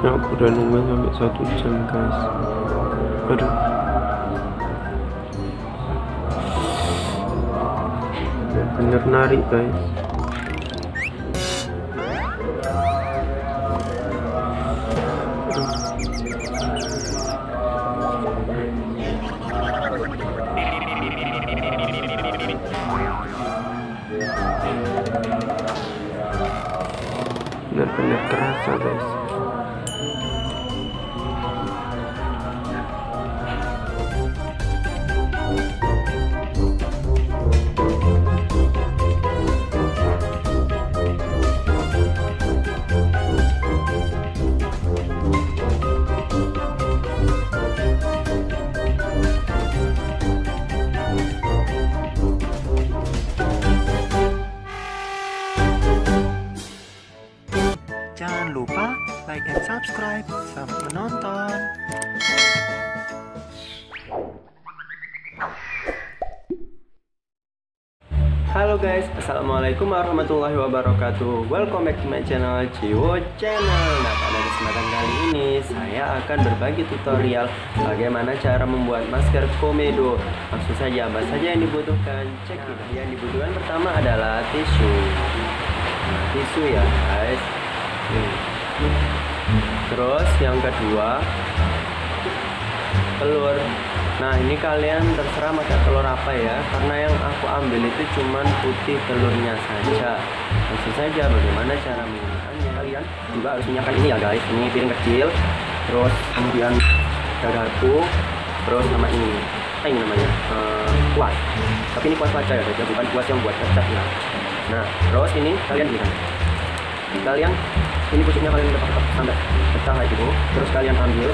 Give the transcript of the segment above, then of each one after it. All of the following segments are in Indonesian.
ya aku udah nunggu sampai satu jam guys. Aduh. Bener narik guys. Benar-benar terasa guys subscribe. Selamat menonton. Halo guys, Assalamualaikum warahmatullahi wabarakatuh. Welcome back to my channel Ciwo Channel. Nah pada kesempatan kali ini Saya akan berbagi tutorial Bagaimana cara membuat masker komedo. Langsung saja, apa saja yang dibutuhkan? Cek nah, Yang dibutuhkan pertama adalah tisu. Nah tisu ya guys. Nih. Terus yang kedua Telur. Nah ini kalian terserah pakai telur apa ya Karena yang aku ambil itu cuman putih telurnya saja. Langsung saja bagaimana cara menggunakannya. Kalian juga harus menyiapkan ini ya guys. Ini piring kecil Terus kemudian gagalku Terus sama ini Apa namanya Eh, Kuas. Tapi ini kuas saja ya guys ya Bukan kuas yang buat cat ya. Nah terus ini kalian kan Kalian Ini pucuknya kalian udah pakai sampai pecah kayak gitu Terus kalian ambil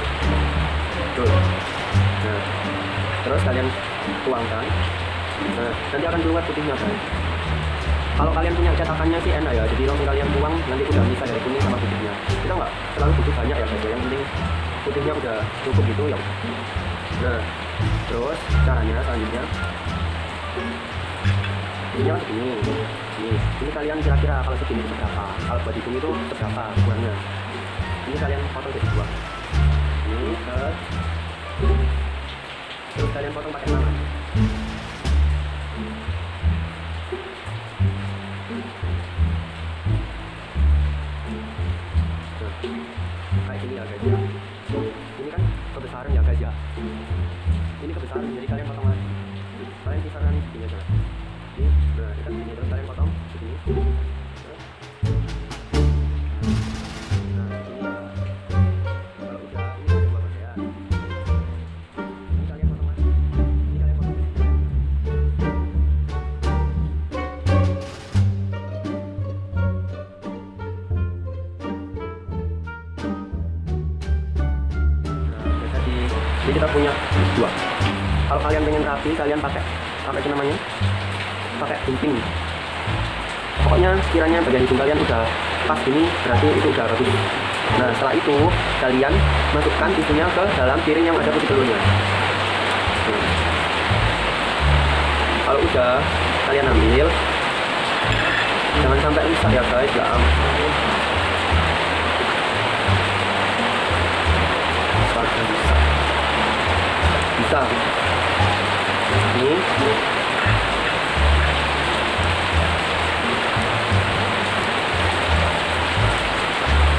Tuh Nah, terus kalian tuangkan. Nah, nanti akan keluar putihnya kan. Kalau kalian punya cetakannya sih enak ya, jadi langsung kalian tuang nanti udah bisa dari kuning sama putihnya. Kita nggak terlalu butuh banyak ya guys, ya. yang penting putihnya udah cukup gitu ya. Nah, terus caranya selanjutnya ini yang segini. Ini, ini kalian kira-kira kalau segini itu berapa? Kalau buat hitung itu berapa kurangnya? Ini kalian potong jadi dua. Ini terus terus kalian potong pakai tangan Tuh. kayak gini ya guys ini kan kebesaran ya guys ya ini kebesaran jadi kalian potong lagi kalian kisaran segini aja ini nah ini kan segini kalian potong segini terus nah ini kalau udah ini udah dua bagian ini kalian potong lagi ini kalian potong segini Nah, kayak tadi ini kita punya dua. Kalau kalian pengen rapi kalian pakai apa itu namanya? Pakai gunting pokoknya sekiranya bagian hidung kalian udah pas ini berarti itu udah bagus. Nah setelah itu kalian masukkan tisunya ke dalam piring yang ada putih telurnya kalau udah kalian ambil. Jangan sampai rusak ya guys. Ya bisa. Bisa. Ini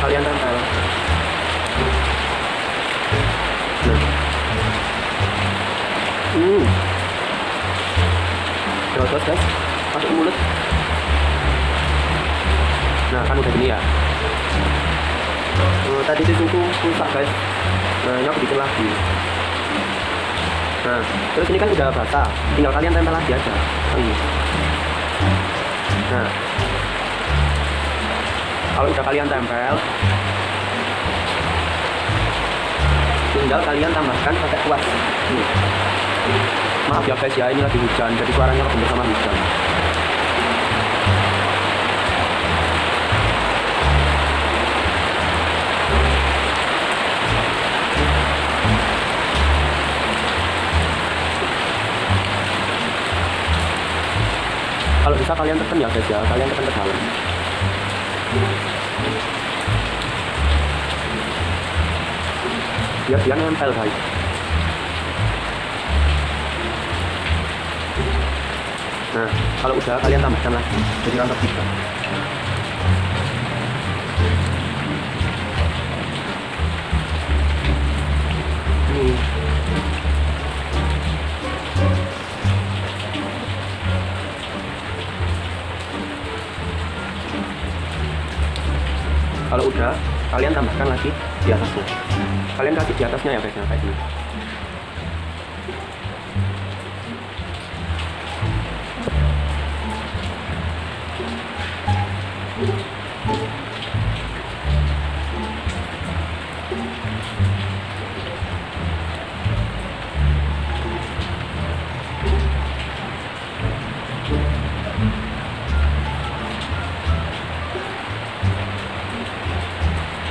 kalian tempel. Hmm. Terus guys. Masuk mulut. Nah kan udah gini ya. Eh, tadi itu suku rusak guys. Nah ini aku bikin lagi. Nah terus ini kan udah basah. Tinggal kalian tempel lagi aja. Ini nah kalau udah kalian tempel tinggal kalian tambahkan pakai kuas Nih. maaf ya guys ya ini lagi hujan jadi suaranya kebentur sama hujan. Kalau bisa kalian tekan ya guys ya. Kalian tekan ke dalam biar dia nempel guys. Nah kalau udah kalian tambahkan lagi. Jadi rantau tiga kalau udah kalian tambahkan lagi di atasnya kalian kasih di atasnya ya guys ya kayak gini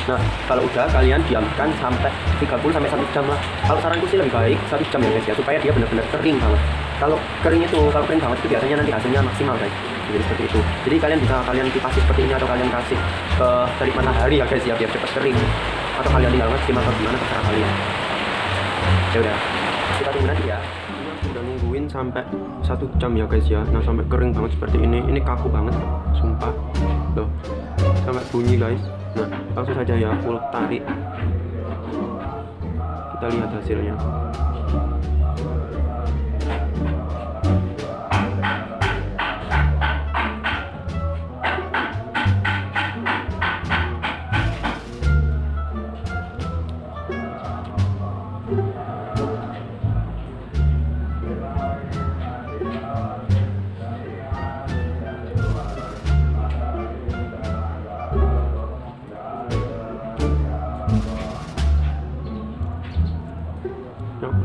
Nah, kalau udah kalian diamkan sampai 30 sampai 1 jam lah. Kalau saranku sih lebih baik 1 jam ya guys ya, supaya dia benar-benar kering banget. Kalau kering itu, kalau kering banget itu biasanya nanti hasilnya maksimal guys. Jadi seperti itu. Jadi kalian bisa kalian kipasi seperti ini atau kalian kasih ke terik matahari ya guys ya biar cepat kering. Atau kalian tinggal nge atau gimana terserah kalian. Ya udah, kita tunggu nanti ya. Nungguin sampai satu jam ya guys ya. Nah sampai kering banget seperti ini. Ini kaku banget, sumpah. Loh, sampai bunyi guys. Nah, langsung saja ya, full tarik. Kita lihat hasilnya.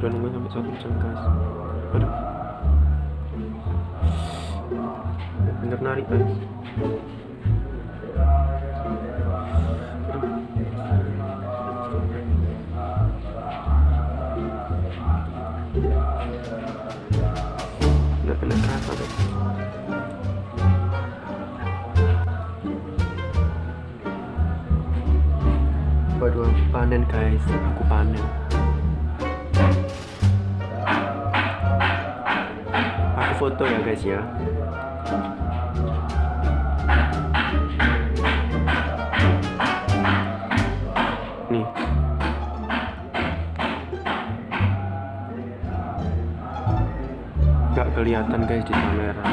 Udah nunggu sampai satu jam guys. Aduh. Bener narik guys. Bener-bener kerasa aku panen guys. Aku panen. Foto ya guys ya. Nih. Nggak kelihatan guys di kamera.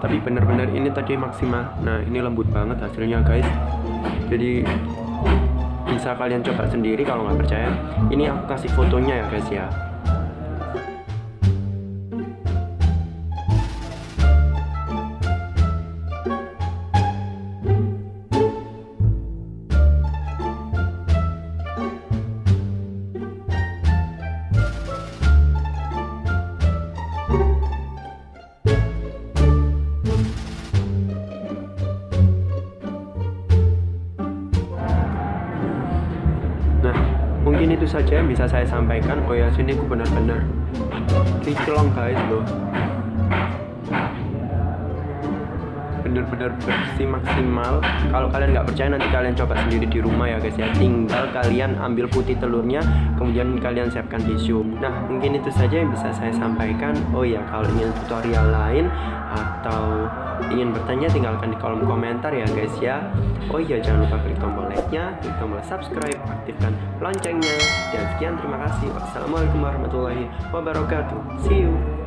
Tapi bener-bener ini tadi maksimal. Nah ini lembut banget hasilnya guys. Jadi bisa kalian coba sendiri kalau nggak percaya. Ini aku kasih fotonya ya guys ya itu saja yang bisa saya sampaikan. Oh ya, sini aku benar-benar kinclong guys loh. Bener-bener bersih maksimal. Kalau kalian nggak percaya nanti kalian coba sendiri di rumah ya guys ya. Tinggal kalian ambil putih telurnya, kemudian kalian siapkan tisu. Nah, mungkin itu saja yang bisa saya sampaikan. Oh ya, kalau ingin tutorial lain atau ingin bertanya tinggalkan di kolom komentar ya guys ya oh iya jangan lupa klik tombol like nya klik tombol subscribe aktifkan loncengnya dan sekian terima kasih wassalamualaikum warahmatullahi wabarakatuh see you